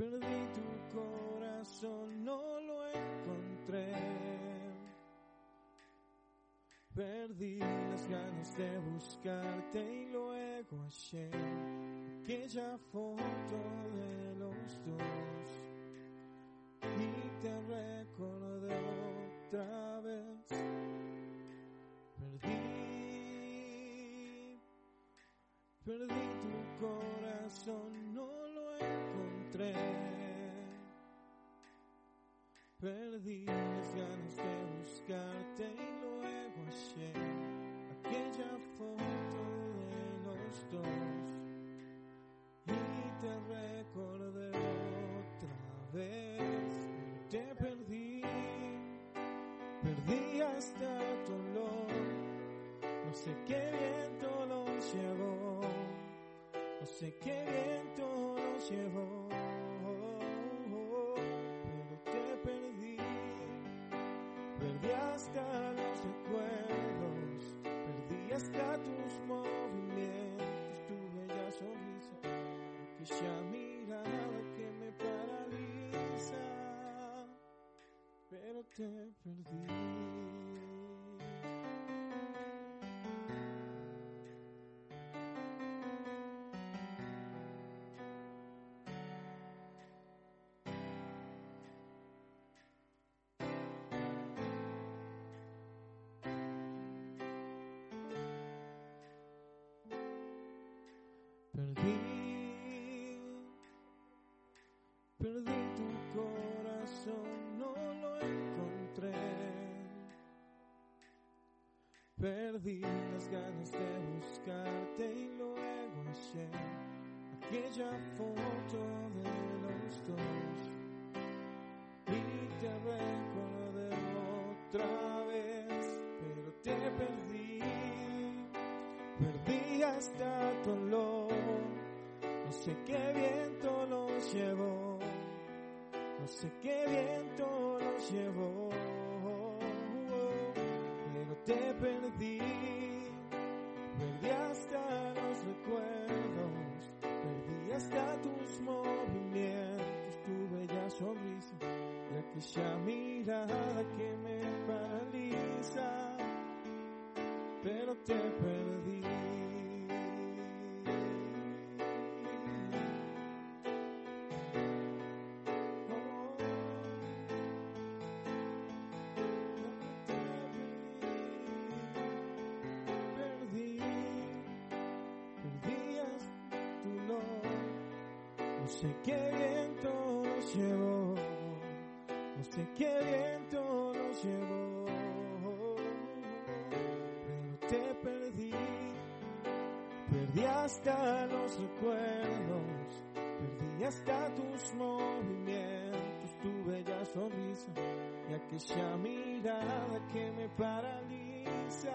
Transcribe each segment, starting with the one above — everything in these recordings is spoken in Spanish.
Perdí tu corazón, no lo encontré. Perdí las ganas de buscarte y luego hallé aquella foto de los dos y te recordé otra vez. Perdí, perdí tu corazón, no Perdí las ganas de buscarte y luego hallé aquella foto de los dos y te recordé otra vez. Te perdí, perdí hasta tu olor. No sé qué viento lo llevó, no sé qué viento lo llevó. Pero te perdí. Perdí, Perdí las ganas de buscarte y luego hallé aquella foto de los dos. Y te recordé otra vez, pero te perdí. Perdí hasta tu olor, no sé qué viento lo llevó, no sé qué viento lo llevó, te perdí, perdí hasta los recuerdos, perdí hasta tus movimientos, tu bella sonrisa y aquella mirada que me paraliza. Pero te perdí. Sé qué viento los llevó, no sé qué viento los llevó pero te perdí, perdí hasta los recuerdos, perdí hasta tus movimientos, tu bella sonrisa y aquella mirada que me paraliza,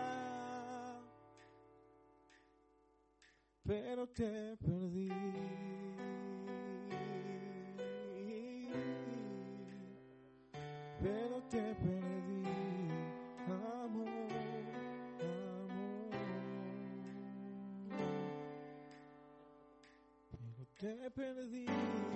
pero te perdí. Pero te perdí.